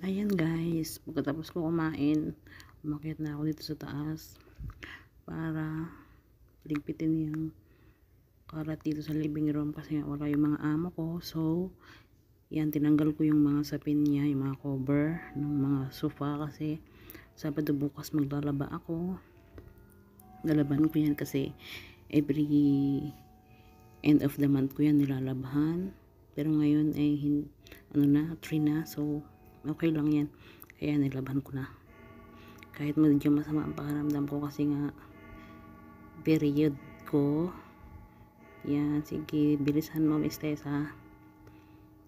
Ayan guys, pagkatapos ko kumain, umakyat na ako dito sa taas para ligpitin yung karat dito sa living room kasi wala yung mga amo ko. So, yan, tinanggal ko yung mga sapin niya, yung mga cover ng mga sofa kasi Sabado bukas maglalaba ako. Lalaban ko yan kasi every end of the month ko yan nilalabhan. Pero ngayon ay hin, ano na, 3 na. So, okay lang yan. Kaya nilaban ko na. Kahit medyo masama ang pakiramdam ko kasi nga period ko. Yan, sige, bilisan mo, Miss Tessa.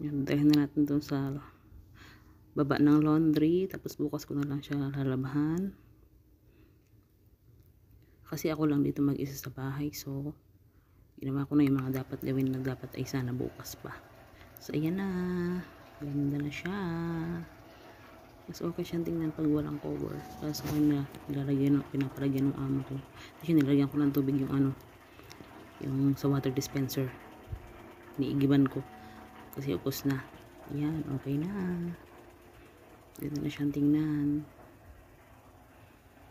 Yan, dahil na natin dun sa baba ng laundry. Tapos bukas ko na lang siya lalabahan. Kasi ako lang dito mag-isa sa bahay. So, ginawa ko na yung mga dapat gawin na dapat ay sana bukas pa. So, ayan na. Ganda na siya. Mas okay siyang tingnan pag walang cover. Sa akin na nilalagyan, pinapalagyan ng amo ko. Kasi nilagyan ko ng tubig yung ano, yung sa water dispenser. Niigiban ko. Kasi upos na. Ayan, okay na. Ganda na siyang tingnan.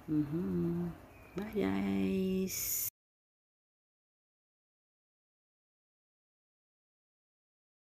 Mhm. Bye guys.